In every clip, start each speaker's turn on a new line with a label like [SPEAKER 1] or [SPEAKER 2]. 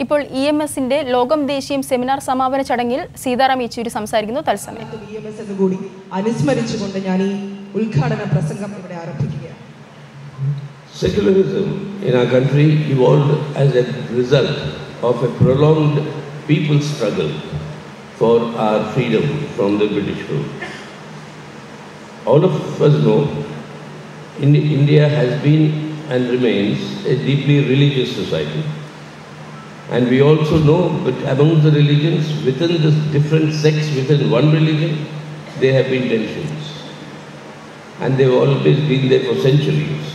[SPEAKER 1] ഇപ്പോൾ E M എസിന്റെ ലോകം ദേശീയം സെമിനാർ സമാപന ചടങ്ങിൽ സീതാറാം യെച്ചൂരി സംസാരിക്കുന്നു തത്സമയം
[SPEAKER 2] ബി എം എസ് എന്ന് കൂടി അനുസ്മരിച്ചുകൊണ്ട് ഞാൻ ഈ ഉദ്ഘാടന പ്രസംഗം ഇവിടെ ആരംഭിക്കുകയാണ്
[SPEAKER 3] Secularism in our country evolved as a result of a prolonged people's struggle for our freedom from the British rule. All of us know Indi- India has been and remains a deeply religious society. And we also know that among the religions, within the different sects within one religion, there have been tensions. And they've always been there for centuries.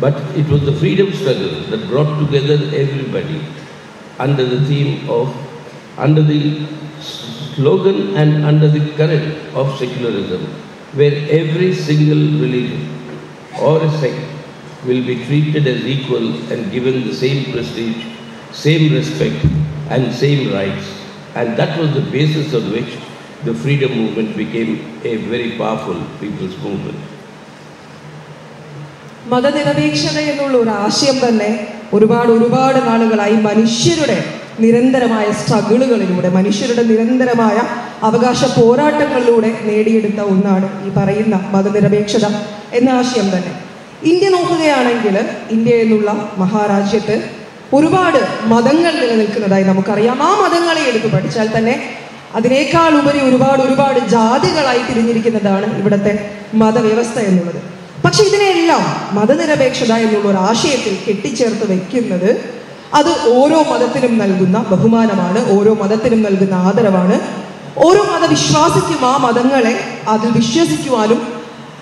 [SPEAKER 3] But it was the freedom struggle that brought together everybody under the theme of, under the slogan and under the current of secularism, where every single religion or a sect will be treated as equal and given the same prestige, same respect, and same rights. And that was the basis on which the freedom movement became a very powerful people's movement.
[SPEAKER 2] മതനിരപേക്ഷത എന്നുള്ള ഒരു ആശയം തന്നെ ഒരുപാട് ഒരുപാട് നാളുകളായി മനുഷ്യരുടെ നിരന്തരമായ സ്ട്രഗിളുകളിലൂടെ മനുഷ്യരുടെ നിരന്തരമായ അവകാശ പോരാട്ടങ്ങളിലൂടെ നേടിയെടുത്ത ഒന്നാണ് ഈ പറയുന്ന മതനിരപേക്ഷത എന്ന ആശയം തന്നെ ഇന്ത്യ നോക്കുകയാണെങ്കിൽ ഇന്ത്യ എന്നുള്ള മഹാരാജ്യത്ത് ഒരുപാട് മതങ്ങൾ നിലനിൽക്കുന്നതായി നമുക്കറിയാം. ആ മതങ്ങളെ എടുത്തു പഠിച്ചാൽ തന്നെ അതിനേക്കാൾ ഉപരി ഒരുപാട് ഒരുപാട് ജാതികളായി തിരിഞ്ഞിരിക്കുന്നതാണ് ഇവിടുത്തെ മതവ്യവസ്ഥ എന്നുള്ളത്. പക്ഷെ ഇതിനെല്ലാം മതനിരപേക്ഷത എന്നുള്ള ഒരു ആശയത്തിൽ കെട്ടിച്ചേർത്ത് വെക്കുന്നത് അത് ഓരോ മതത്തിനും നൽകുന്ന ബഹുമാനമാണ് ഓരോ മതത്തിനും നൽകുന്ന ആദരവാണ്. ഓരോ മതവിശ്വാസിക്കും ആ മതങ്ങളെ അതിൽ വിശ്വസിക്കുവാനും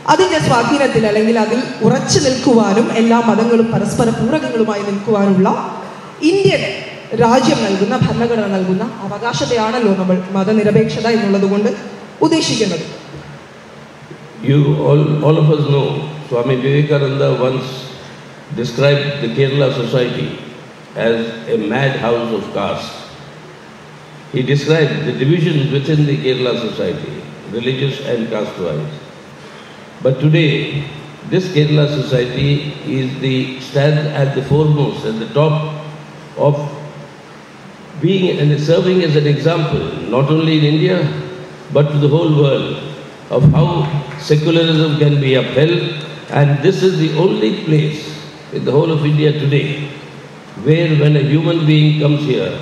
[SPEAKER 2] അതിന്റെ സ്വാധീനത്തിൽ അല്ലെങ്കിൽ അതിൽ ഉറച്ചു നിൽക്കുവാനും എല്ലാ മതങ്ങളും പരസ്പര പൂരകങ്ങളുമായി നിൽക്കുവാനുള്ള ഇന്ത്യൻ രാജ്യം നൽകുന്ന ഭരണഘടന നൽകുന്ന അവകാശത്തെയാണല്ലോ നമ്മൾ മതനിരപേക്ഷത എന്നുള്ളത് കൊണ്ട് ഉദ്ദേശിക്കുന്നത്
[SPEAKER 3] You all, all of us know Swami Vivekananda once described the Kerala society as a madhouse of caste. He described the divisions within the Kerala society, religious and caste-wise. But today, this Kerala society is the stands at the foremost, at the top of being and serving as an example, not only in India, but to the whole world, of how secularism can be upheld. And this is the only place in the whole of India today where when a human being comes here,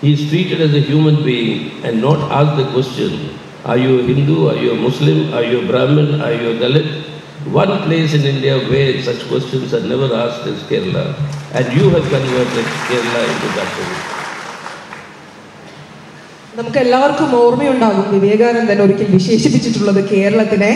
[SPEAKER 3] he is treated as a human being and not asked the question, are you a Hindu, are you a Muslim, are you a Brahmin, are you a Dalit? One place in India where such questions are never asked is Kerala. And you have converted Kerala into that position.
[SPEAKER 2] നമുക്ക് എല്ലാവർക്കും ഓർമ്മയുണ്ടാകും വിവേകാനന്ദൻ ഒരിക്കൽ വിശേഷിപ്പിച്ചിട്ടുള്ളത് കേരളത്തിനെ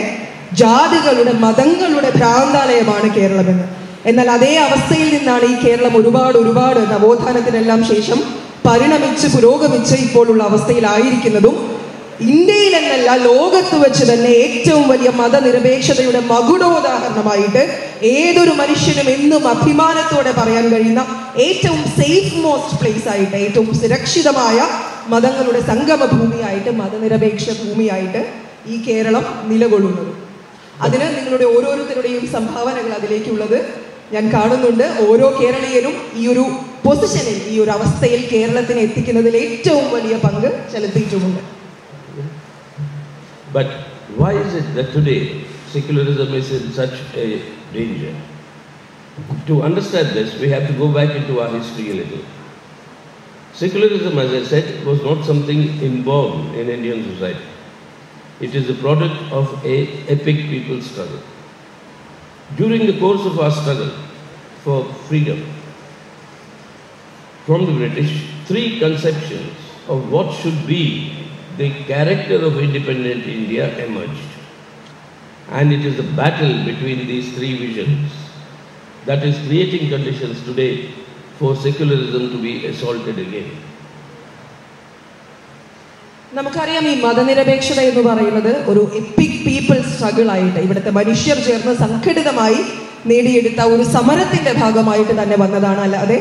[SPEAKER 2] ജാതികളുടെ മതങ്ങളുടെ ഭ്രാന്താലയമാണ് കേരളമെന്ന് എന്നാൽ അതേ അവസ്ഥയിൽ നിന്നാണ് ഈ കേരളം ഒരുപാട് ഒരുപാട് നവോത്ഥാനത്തിനെല്ലാം ശേഷം പരിണമിച്ച് പുരോഗമിച്ച് ഇപ്പോഴുള്ള അവസ്ഥയിലായിരിക്കുന്നതും ഇന്ത്യയിൽ എന്നല്ല ലോകത്ത് വെച്ച് തന്നെ ഏറ്റവും വലിയ മതനിരപേക്ഷതയുടെ മകുടോദാഹരണമായിട്ട് ഏതൊരു മനുഷ്യനും എന്നും അഭിമാനത്തോടെ പറയാൻ കഴിയുന്ന ഏറ്റവും സേഫ് മോസ്റ്റ് പ്ലേസ് ആയിട്ട് ഏറ്റവും സുരക്ഷിതമായ മതങ്ങളുടെ സംഗമ ഭൂമിയായിട്ട് മതനിരപേക്ഷ ഭൂമിയായിട്ട് ഈ കേരളം നിലകൊള്ളുന്നത്. അതിന് നിങ്ങളുടെ ഓരോരുത്തരുടെയും സംഭാവനകൾ അതിലേക്കുള്ളത് ഞാൻ കാണുന്നുണ്ട്. ഓരോ കേരളീയരും ഈ ഒരു പൊസിഷനിൽ ഈ ഒരു അവസ്ഥയിൽ കേരളത്തിനെ എത്തിക്കുന്നതിൽ ഏറ്റവും വലിയ പങ്ക് ചെലുത്തിയിട്ടുമുണ്ട്.
[SPEAKER 3] But why is it that today secularism is in such a danger? To understand this, we have to go back into our history a little. Secularism, as I said, was not something inborn in Indian society. It is a product of a epic people's struggle. During the course of our struggle for freedom from the British, three conceptions of what should be the character of independent India emerged. And it is the battle between these three visions that is creating conditions today for secularism to be assaulted again.
[SPEAKER 2] നമുക്കറിയാം ഈ മതനിരപേക്ഷത എന്ന് പറയുന്നത് ഒരു EPIC people struggle ആയിട്ട് ഇവിടുത്തെ മനുഷ്യർ ചേർന്ന് സംഘടിതമായി നേടിയെടുത്ത ഒരു സമരത്തിന്റെ ഭാഗമായിട്ട് തന്നെ വന്നതാണ് അല്ലാതെ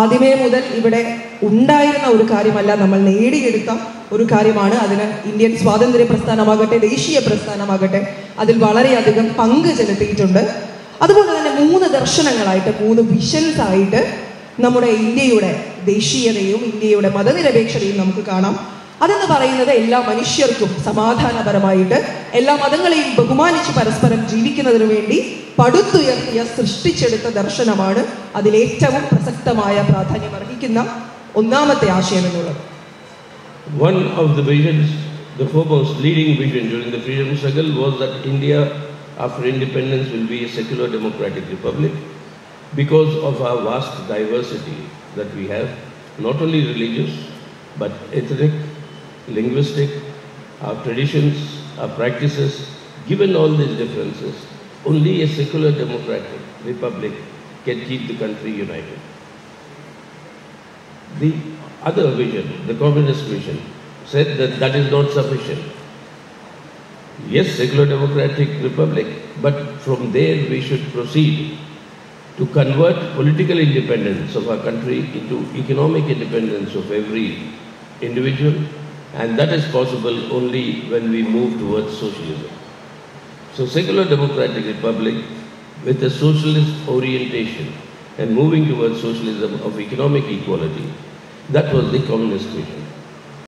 [SPEAKER 2] ആദ്യമേ മുതൽ ഇവിടെ ഉണ്ടായിരുന്ന ഒരു കാര്യമല്ല നമ്മൾ നേടിയെടുത്ത ഒരു കാര്യമാണ്. അതിന് ഇന്ത്യൻ സ്വാതന്ത്ര്യ പ്രസ്ഥാനമാകട്ടെ ദേശീയ പ്രസ്ഥാനമാകട്ടെ അതിൽ വളരെയധികം പങ്ക് ചെലുത്തിയിട്ടുണ്ട്. അതുപോലെ തന്നെ മൂന്ന് ദർശനങ്ങളായിട്ട് മൂന്ന് വിഷൻസ് ആയിട്ട് നമ്മുടെ ഇന്ത്യയുടെ ദേശീയതയും ഇന്ത്യയുടെ മതനിരപേക്ഷതയും നമുക്ക് കാണാം. അതെന്ന് പറയുന്നത് എല്ലാ മനുഷ്യർക്കും സമാധാനപരമായിട്ട് എല്ലാ മതങ്ങളെയും ബഹുമാനിച്ച് പരസ്പരം ജീവിക്കുന്നതിന് വേണ്ടി പടുത്തുയർത്തിയ സൃഷ്ടിച്ചെടുത്ത ദർശനമാണ് അതിലേറ്റവും പ്രസക്തമായ പ്രാധാന്യം അർഹിക്കുന്ന ഒന്നാമത്തെ ആശയം എന്നുള്ളത്.
[SPEAKER 3] One of the visions, the foremost leading vision during the freedom struggle was that India, after independence, will be a secular democratic republic because of our vast diversity that we have, not only religious, but ethnic, linguistic, our traditions, our practices. Given all these differences, only a secular democratic republic can keep the country united. The other vision, the communist vision, said that that is not sufficient. Yes, secular democratic republic, but from there we should proceed to convert political independence of our country into economic independence of every individual, and that is possible only when we move towards socialism. So, secular democratic republic with a socialist orientation and moving towards socialism of economic equality, that was the communist vision.